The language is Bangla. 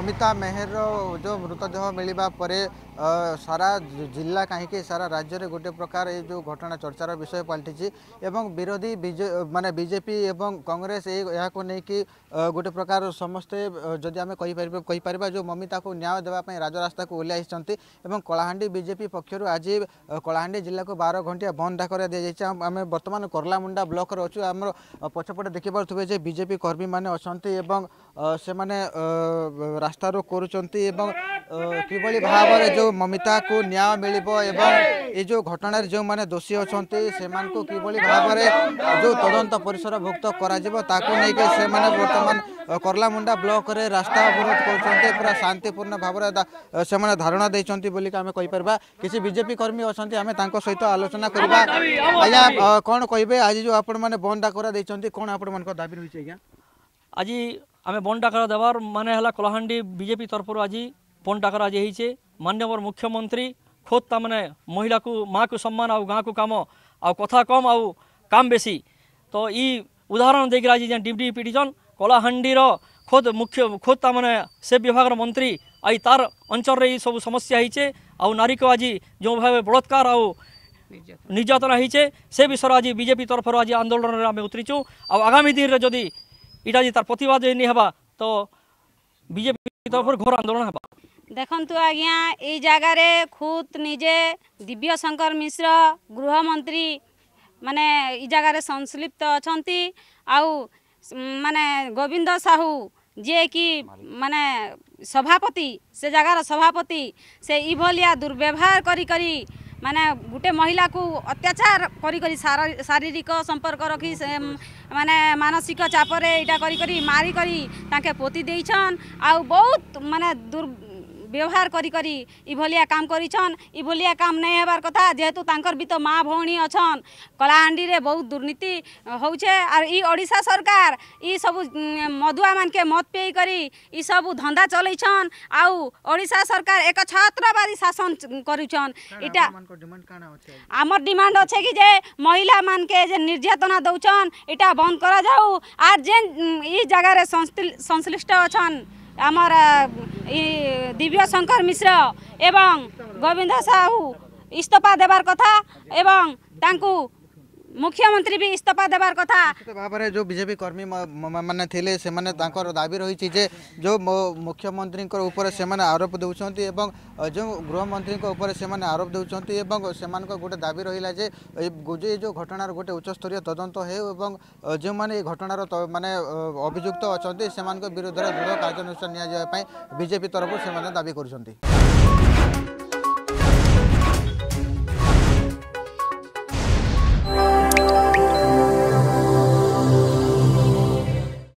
ଅମିତା ମେହେରର ଯେଉଁ ମୃତଦେହ ମିଳିବା ପରେ ସାରା ଜିଲ୍ଲା କାହିଁକି ସାରା ରାଜ୍ୟରେ ଗୋଟିଏ ପ୍ରକାର ଏଇ ଯେଉଁ ଘଟଣା ଚର୍ଚ୍ଚାର ବିଷୟ ପାଲଟିଛି ଏବଂ ବିରୋଧୀ ମାନେ ବିଜେପି ଏବଂ କଂଗ୍ରେସ ଏଇ ଏହାକୁ ନେଇକି ଗୋଟେ ପ୍ରକାର ସମସ୍ତେ ଯଦି ଆମେ କହିପାରିବା କହିପାରିବା ଯେଉଁ ମମିତାକୁ ନ୍ୟାୟ ଦେବା ପାଇଁ ରାଜରାସ୍ତାକୁ ଓହ୍ଲାଇଛନ୍ତି ଏବଂ କଳାହାଣ୍ଡି ବିଜେପି ପକ୍ଷରୁ ଆଜି କଳାହାଣ୍ଡି ଜିଲ୍ଲାକୁ ବାର ଘଣ୍ଟିଆ ବନ୍ଦ ଡାକରା ଦିଆଯାଇଛି ଆମେ ବର୍ତ୍ତମାନ କରଲାମୁଣ୍ଡା ବ୍ଲକରେ ଅଛୁ ଆମର ପଛପଟେ ଦେଖିପାରୁଥିବେ ଯେ ବିଜେପି କର୍ମୀମାନେ ଅଛନ୍ତି ଏବଂ ସେମାନେ ରାସ୍ତାରୋକ କରୁଛନ୍ତି ଏବଂ କିଭଳି ଭାବରେ ଯେଉଁ ମମିତାକୁ ନ୍ୟାୟ ମିଳିବ ଏବଂ ଏ ଯେଉଁ ଘଟଣାରେ ଯେଉଁମାନେ ଦୋଷୀ ଅଛନ୍ତି ସେମାନଙ୍କୁ କିଭଳି ଭାବରେ ଯେଉଁ ତଦନ୍ତ ପରିସରଭୁକ୍ତ କରାଯିବ ତାକୁ ନେଇକି ସେମାନେ ବର୍ତ୍ତମାନ କରଲାମୁଣ୍ଡା ବ୍ଲକରେ ରାସ୍ତା ଅବରୋଧ କରୁଛନ୍ତି ପୁରା ଶାନ୍ତିପୂର୍ଣ୍ଣ ଭାବରେ ସେମାନେ ଧାରଣା ଦେଇଛନ୍ତି ବୋଲିକି ଆମେ କହିପାରିବା କିଛି ବିଜେପି କର୍ମୀ ଅଛନ୍ତି ଆମେ ତାଙ୍କ ସହିତ ଆଲୋଚନା କରିବା ଆଜ୍ଞା କ'ଣ କହିବେ ଆଜି ଯେଉଁ ଆପଣମାନେ ବନ୍ଦ ଡାକରା ଦେଇଛନ୍ତି କ'ଣ ଆପଣମାନଙ୍କ ଦାବି ରହିଛି ଆଜ୍ଞା ଆଜି আমি ବଣ୍ଡାକାର ଦେବାର ମାନେ ହେଲା କଳାହାଣ୍ଡି ବିଜେପି ତରଫରୁ ଆଜି ବଣ୍ଡାକାର ଆଜି ହେଇଛେ ମାନ୍ୟବର ମୁଖ୍ୟମନ୍ତ୍ରୀ ଖୋଦ୍ ତାମାନେ ମହିଳାକୁ ମାଆକୁ ସମ୍ମାନ ଆଉ ଗାଁକୁ କାମ ଆଉ କଥା କମ୍ ଆଉ କାମ ବେଶୀ ତ ଇ ଉଦାହରଣ ଦେଇକିରି ଆଜି ଯେନ୍ ଡିପ୍ଟି ପିଟିଛନ୍ କଳାହାଣ୍ଡିର ଖୋଦ୍ ମୁଖ୍ୟ ଖୋଦ୍ ତାମାନେ ସେ ବିଭାଗର ମନ୍ତ୍ରୀ ଆଇ ତାର ଅଞ୍ଚଳରେ ଇ ସବୁ ସମସ୍ୟା ହେଇଛେ ଆଉ ନାରୀକୁ ଆଜି ଯେଉଁ ଭାବେ ବଳାତ୍କାର ଆଉ ନିର୍ଯାତନା ହେଇଛେ ସେ ବିଷୟରେ ଆଜି ବିଜେପି ତରଫରୁ ଆଜି ଆନ୍ଦୋଳନରେ ଆମେ ଉତରିଛୁ ଆଉ ଆଗାମୀ ଦିନରେ ଯଦି ଇଟା ଯେ ତାର ପ୍ରତିବାଦ ଯଦି ହେବା ତ ବିଜେପି ତରଫରୁ ଘୋର ଆନ୍ଦୋଳନ ହେବା ଦେଖନ୍ତୁ ଆଜ୍ଞା ଏଇ ଜାଗାରେ ଖୁଦ୍ ନିଜେ ଦିବ୍ୟ ଶଙ୍କର ମିଶ୍ର ଗୃହମନ୍ତ୍ରୀ ମାନେ ଏଇ ଜାଗାରେ ସଂଶ୍ଲିପ୍ତ ଅଛନ୍ତି ଆଉ ମାନେ ଗୋବିନ୍ଦ ସାହୁ ଯିଏକି ମାନେ ସଭାପତି ସେ ଜାଗାର ସଭାପତି ସେ ଏଇଭଳିଆ ଦୁର୍ବ୍ୟବହାର କରି କରି गुटे महिला को अत्याचार शारीरिक सम्पर्क रकि मनसिक चापेटा मिकरी ते पोतिछन् आउ बहुत दुर् ব্যবহার করি করি ইভলিয়া কাম করিছন ইভলিয়া কাম নেই হবার কথা যেহেতু তাঁকর বি তো মা ভৌণী অছন কলাহান্ডিরে বহুত দুর্নীতি হচ্ছে আর ই ওড়শা সরকার ই সবু মদুয়া মানকে মদ পেই করি ই সবু ধন্দা চলাইছন আউ ওড়শা সরকার এক ছাত্রবাদী শাসন করুছন এটা আমার ডিমান্ড অছে কি যে মহিলা মানকে যে নির্যাতনা দৌছন এটা বন্ধ করা যাও আর যে ই জায়গার সংশ্লিষ্ট অছন আমার ই দিব্য শঙ্কর মিশ্র এবং গোবিন্দ সাহু ইস্তফা দেবার কথা এবং তাঁকু মুখ্যমন্ত্রী বি ইস্তফা দেবার কথা ভাবে যে বিজেপি কর্মী মানে লে সে দাবি রয়েছে যে যে মুখ্যমন্ত্রী উপরে সে আরোপ দেছেন এবং যে গৃহমন্ত্রী উপরে সে আরোপ দেছেন এবং সে গোটে দাবি রহিলা যে এই যে ঘটনার গোটে উচ্চস্তরীয় তদন্ত হেউ এবং যে এই ঘটনার মানে অভিযুক্ত অনেক সে বিরুদ্ধে দৃঢ় কার্যানুষ্ঠান নিয়ে বিজেপি তরফ সে দাবি করছেন